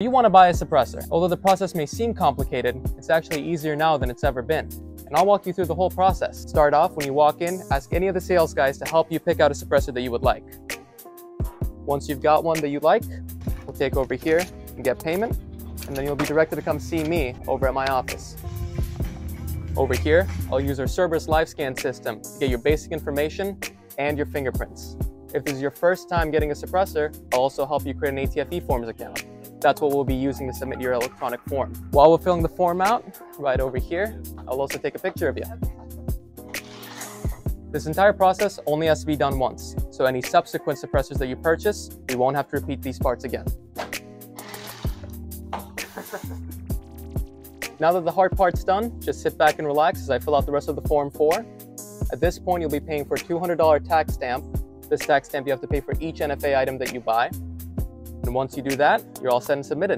You want to buy a suppressor. Although the process may seem complicated, it's actually easier now than it's ever been. And I'll walk you through the whole process. Start off when you walk in, ask any of the sales guys to help you pick out a suppressor that you would like. Once you've got one that you like, we'll take over here and get payment, and then you'll be directed to come see me over at my office. Over here, I'll use our Cerberus live scan system to get your basic information and your fingerprints. If this is your first time getting a suppressor, I'll also help you create an ATF eForms account. That's what we'll be using to submit your electronic form. While we're filling the form out, right over here, I'll also take a picture of you. This entire process only has to be done once, so any subsequent suppressors that you purchase, we won't have to repeat these parts again. Now that the hard part's done, just sit back and relax as I fill out the rest of the Form 4. At this point, you'll be paying for a $200 tax stamp. This tax stamp you have to pay for each NFA item that you buy. And once you do that, you're all set and submitted.